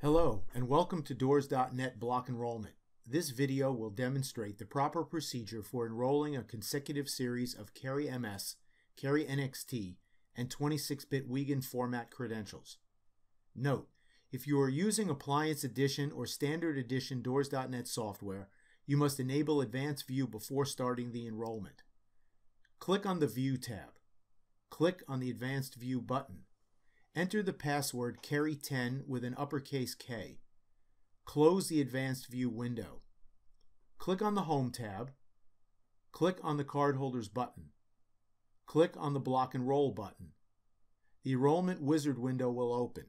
Hello, and welcome to Doors.net Block Enrollment. This video will demonstrate the proper procedure for enrolling a consecutive series of Keri MS, Keri NXT, and 26-bit Wiegand format credentials. Note, if you are using Appliance Edition or Standard Edition Doors.net software, you must enable Advanced View before starting the enrollment. Click on the View tab. Click on the Advanced View button. Enter the password Keri10 with an uppercase K. Close the Advanced View window. Click on the Home tab. Click on the Cardholders button. Click on the Block Enroll button. The Enrollment Wizard window will open.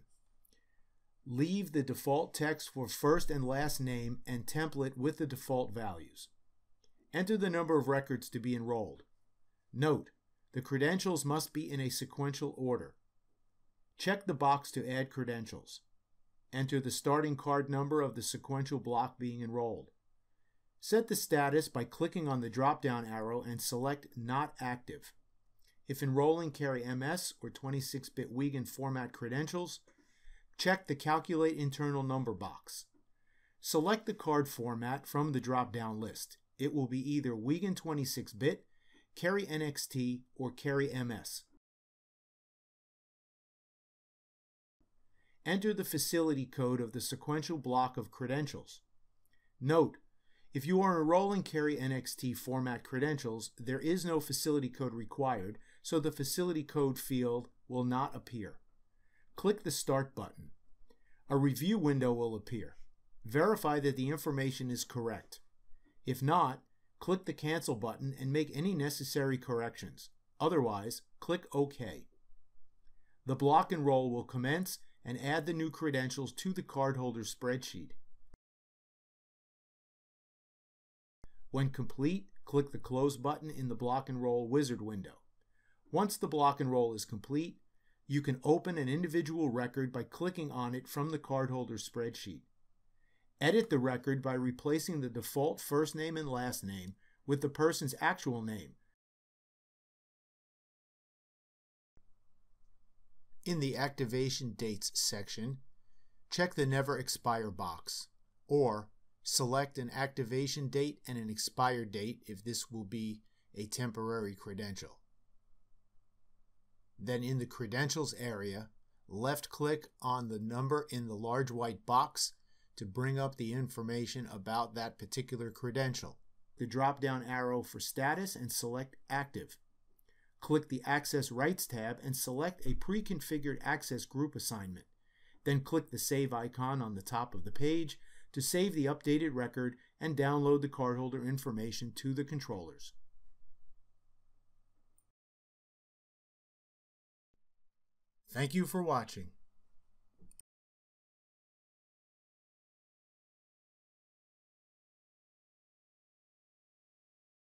Leave the default text for first and last name and template with the default values. Enter the number of records to be enrolled. Note, the credentials must be in a sequential order. Check the box to add credentials. Enter the starting card number of the sequential block being enrolled. Set the status by clicking on the drop-down arrow and select Not Active. If enrolling Keri MS or 26-bit Wiegand format credentials, check the Calculate Internal Number box. Select the card format from the drop-down list. It will be either Wiegand 26-bit, Keri NXT, or Keri MS. enter the facility code of the sequential block of credentials. Note, if you are enrolling Keri NXT format credentials, there is no facility code required, so the facility code field will not appear. Click the Start button. A review window will appear. Verify that the information is correct. If not, click the Cancel button and make any necessary corrections. Otherwise, click OK. The block enroll will commence and add the new credentials to the cardholder spreadsheet. When complete, click the Close button in the Block Enroll wizard window. Once the block enroll is complete, you can open an individual record by clicking on it from the cardholder spreadsheet. Edit the record by replacing the default first name and last name with the person's actual name In the Activation Dates section, check the Never Expire box, or select an activation date and an expire date if this will be a temporary credential. Then in the Credentials area, left-click on the number in the large white box to bring up the information about that particular credential. The drop-down arrow for Status and select Active. Click the Access Rights tab and select a pre-configured access group assignment. Then click the Save icon on the top of the page to save the updated record and download the cardholder information to the controllers. Thank you for watching.